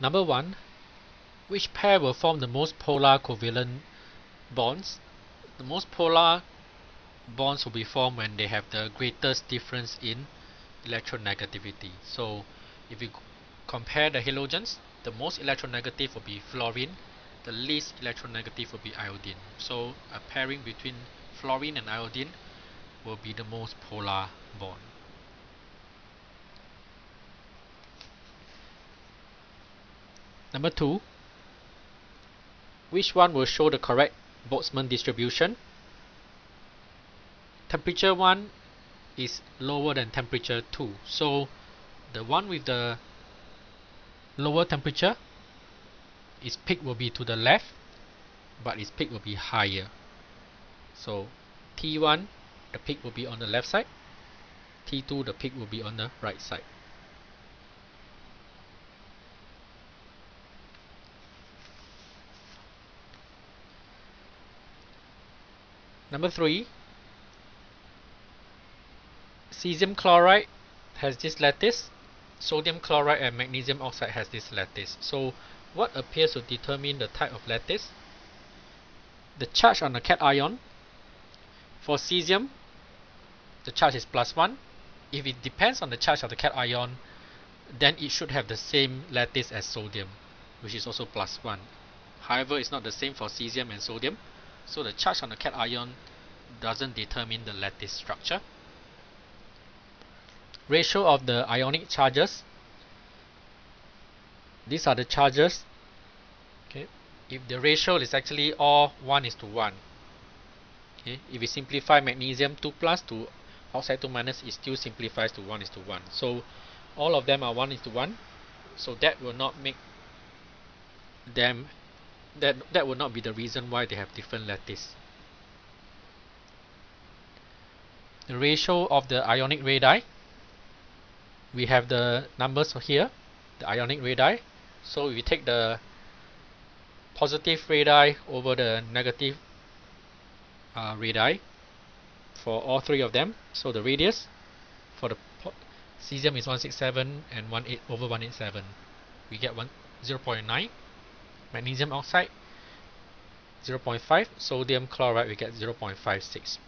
Number one, which pair will form the most polar covalent bonds? The most polar bonds will be formed when they have the greatest difference in electronegativity. So if you compare the halogens, the most electronegative will be fluorine, the least electronegative will be iodine. So a pairing between fluorine and iodine will be the most polar bond. Number two, which one will show the correct Boltzmann distribution? Temperature 1 is lower than temperature 2. So the one with the lower temperature, its peak will be to the left, but its peak will be higher. So T1, the peak will be on the left side. T2, the peak will be on the right side. Number three, cesium chloride has this lattice, sodium chloride and magnesium oxide has this lattice. So what appears to determine the type of lattice? The charge on the cation. For cesium, the charge is plus 1. If it depends on the charge of the cation, then it should have the same lattice as sodium, which is also plus 1. However, it's not the same for cesium and sodium. So the charge on the cation doesn't determine the lattice structure. Ratio of the ionic charges. These are the charges. Okay, if the ratio is actually all 1 is to 1. Okay, if we simplify magnesium 2 plus to oxide 2 minus, it still simplifies to 1 is to 1. So all of them are 1 is to 1. So that will not make them that that would not be the reason why they have different lattice. The ratio of the ionic radii, we have the numbers here, the ionic radii. So we take the positive radii over the negative uh, radii for all three of them. So the radius for the cesium is 167 and 18 over 187. We get 1 0.9 magnesium oxide 0.5 sodium chloride we get 0.56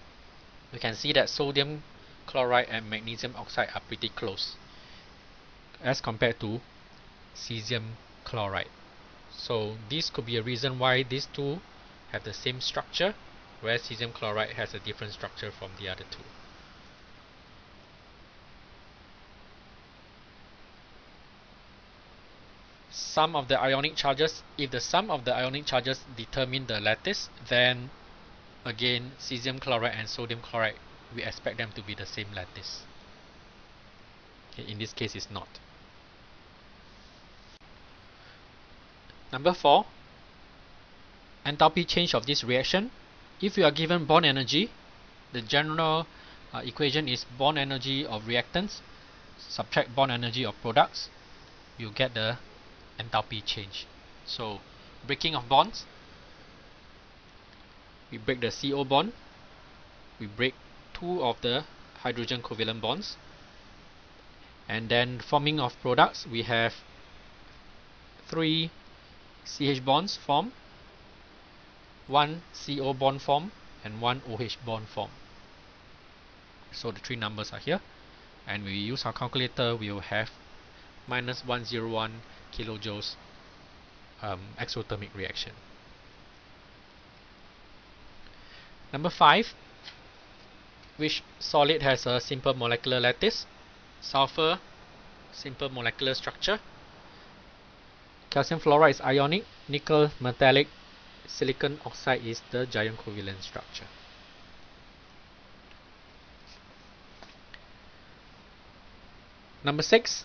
we can see that sodium chloride and magnesium oxide are pretty close as compared to cesium chloride. So this could be a reason why these two have the same structure whereas cesium chloride has a different structure from the other two sum of the ionic charges if the sum of the ionic charges determine the lattice then again cesium chloride and sodium chloride we expect them to be the same lattice. Okay, in this case it's not. Number four. Enthalpy change of this reaction. If you are given bond energy the general uh, equation is bond energy of reactants subtract bond energy of products. You get the enthalpy change. So breaking of bonds, we break the CO bond, we break two of the hydrogen covalent bonds, and then forming of products, we have three CH bonds form, one CO bond form, and one OH bond form. So the three numbers are here, and we use our calculator, we will have minus 101 kilojoules um, exothermic reaction. Number 5 which solid has a simple molecular lattice sulfur simple molecular structure calcium fluoride is ionic nickel metallic silicon oxide is the giant covalent structure number 6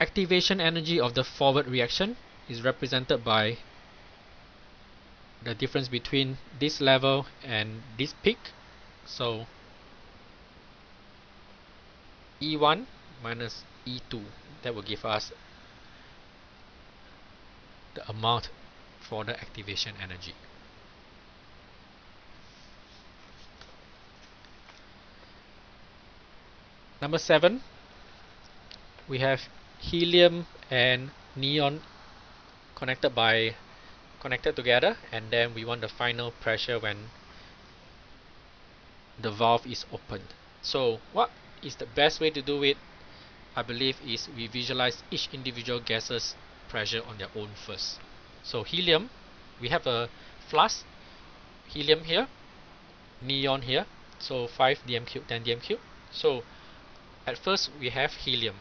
activation energy of the forward reaction is represented by the difference between this level and this peak. So E1 minus E2 that will give us the amount for the activation energy. Number 7 we have helium and neon connected by connected together and then we want the final pressure when the valve is opened. So what is the best way to do it? I believe is we visualize each individual gases pressure on their own first. So helium we have a flask helium here neon here so 5 dm cube 10 dm cube so at first we have helium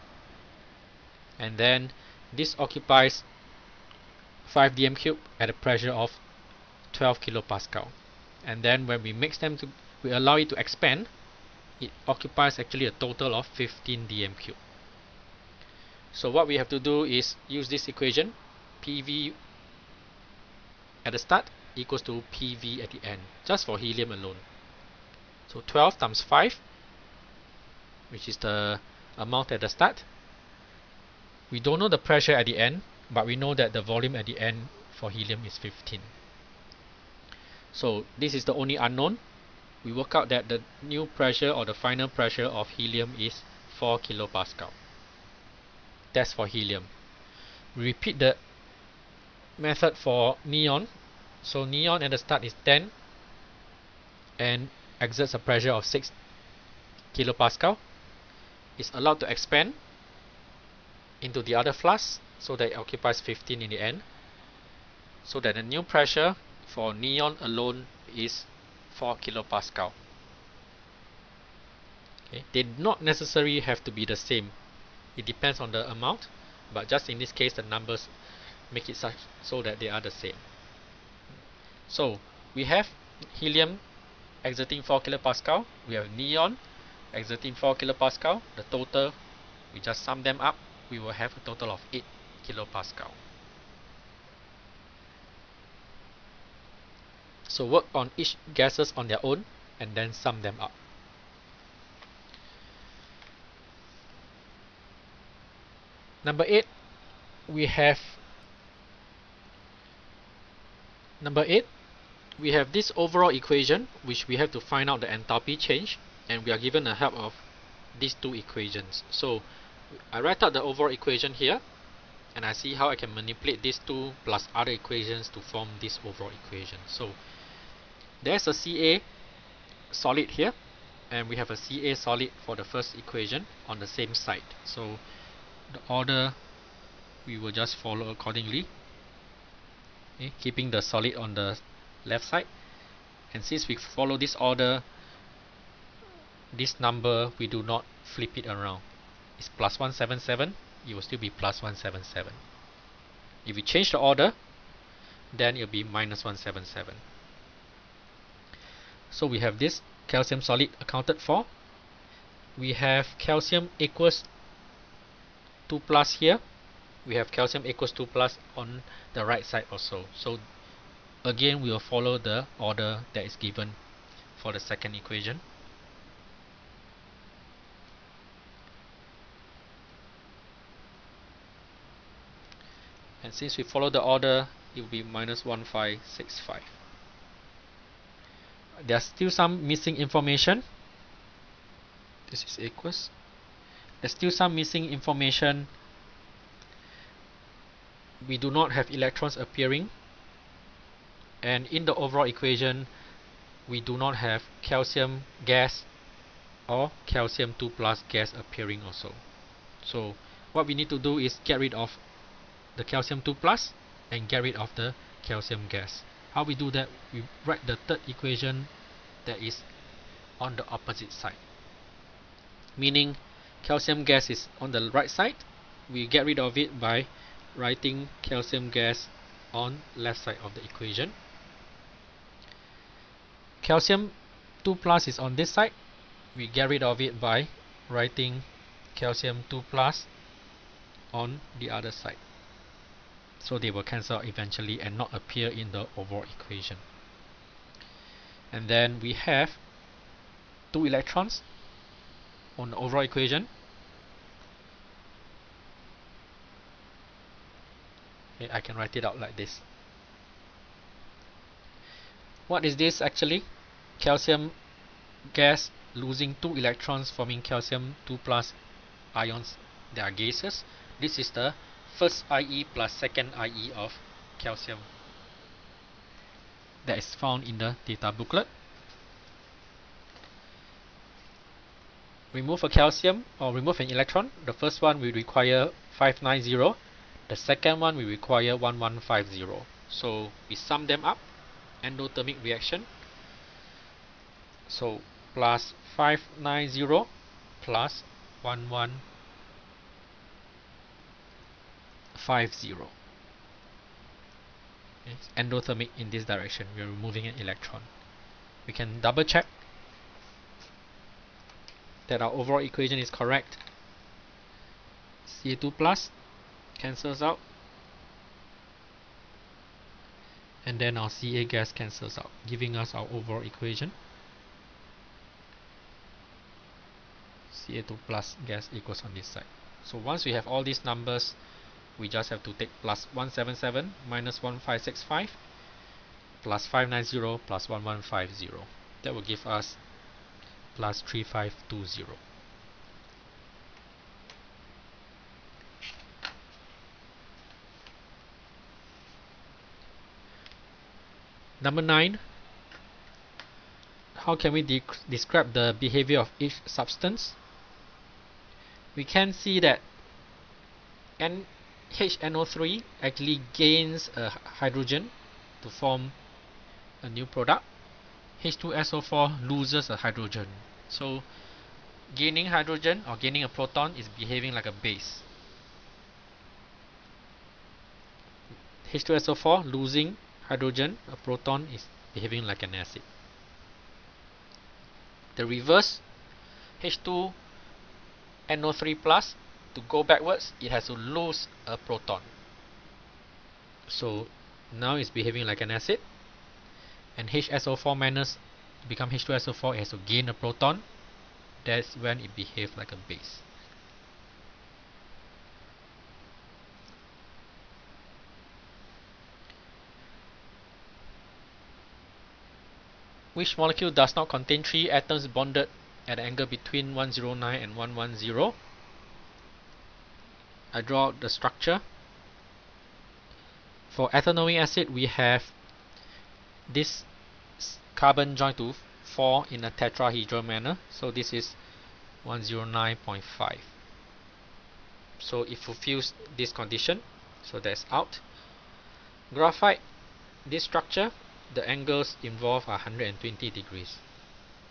and then this occupies 5 dm cube at a pressure of 12 kilopascal. And then when we mix them to we allow it to expand it occupies actually a total of 15 dm cube. So what we have to do is use this equation PV at the start equals to PV at the end just for helium alone. So 12 times 5 which is the amount at the start we don't know the pressure at the end but we know that the volume at the end for helium is 15 so this is the only unknown. We work out that the new pressure or the final pressure of helium is 4 kilopascal. That's for helium. We repeat the method for neon. So neon at the start is 10 and exerts a pressure of 6 kilopascal. Is allowed to expand into the other flask so that it occupies 15 in the end. So that the new pressure for neon alone is 4 kilopascal. Okay. They do not necessarily have to be the same. It depends on the amount but just in this case the numbers make it such so that they are the same. So we have helium exerting 4 kilopascal. We have neon exerting 4 kilopascal. The total we just sum them up we will have a total of 8 kilopascal. So work on each gases on their own and then sum them up. Number 8 we have number 8 we have this overall equation which we have to find out the enthalpy change and we are given the help of these two equations. So I write out the overall equation here and I see how I can manipulate these two plus other equations to form this overall equation. So there's a Ca solid here and we have a Ca solid for the first equation on the same side. So the order we will just follow accordingly. Okay, keeping the solid on the left side. And since we follow this order this number we do not flip it around it's plus 177 it will still be plus 177 if we change the order then it will be minus 177 so we have this calcium solid accounted for. We have calcium equals 2 plus here. We have calcium equals 2 plus on the right side also. So again we will follow the order that is given for the second equation and since we follow the order it will be minus 1565 there's still some missing information. This is aqueous. There's still some missing information. We do not have electrons appearing. And in the overall equation we do not have calcium gas or calcium 2 plus gas appearing also. So what we need to do is get rid of the calcium 2 plus and get rid of the calcium gas. How we do that? We write the third equation that is on the opposite side. Meaning calcium gas is on the right side. We get rid of it by writing calcium gas on left side of the equation. Calcium 2 plus is on this side. We get rid of it by writing calcium 2 plus on the other side so they will cancel out eventually and not appear in the overall equation. And then we have two electrons on the overall equation. Okay, I can write it out like this. What is this actually? Calcium gas losing two electrons forming calcium 2 plus ions. They are gases. This is the first IE plus second IE of calcium that is found in the data booklet. Remove a calcium or remove an electron. The first one will require 590. The second one will require 1150. So we sum them up. Endothermic reaction. So plus 590 plus 1150 it's endothermic in this direction. We are removing an electron. We can double check that our overall equation is correct. Ca2 plus cancels out. And then our Ca gas cancels out giving us our overall equation. Ca2 plus gas equals on this side. So once we have all these numbers, we just have to take plus 177 minus 1565 plus 590 plus 1150. That will give us plus 3520. Number 9. How can we de describe the behavior of each substance? we can see that NHNO3 actually gains a hydrogen to form a new product. H2SO4 loses a hydrogen. So gaining hydrogen or gaining a proton is behaving like a base. H2SO4 losing hydrogen, a proton is behaving like an acid. The reverse, H2 NO3 plus to go backwards it has to lose a proton. So now it's behaving like an acid and HSO4 minus to become H2SO4 it has to gain a proton. That's when it behaves like a base. Which molecule does not contain three atoms bonded at an angle between 109 and 110 I draw the structure. For ethanoic acid we have this carbon joined to 4 in a tetrahedral manner. So this is 109.5 so it fulfills this condition. So that's out. Graphite this structure the angles involved are 120 degrees.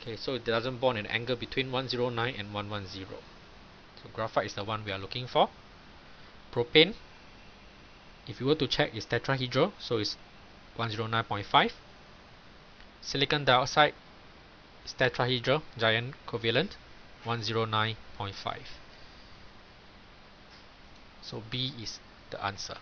Okay so it doesn't bond an angle between 109 and 110 so graphite is the one we are looking for propane. If you were to check is tetrahedral so it's 109.5 silicon dioxide is tetrahedral giant covalent 109.5 so B is the answer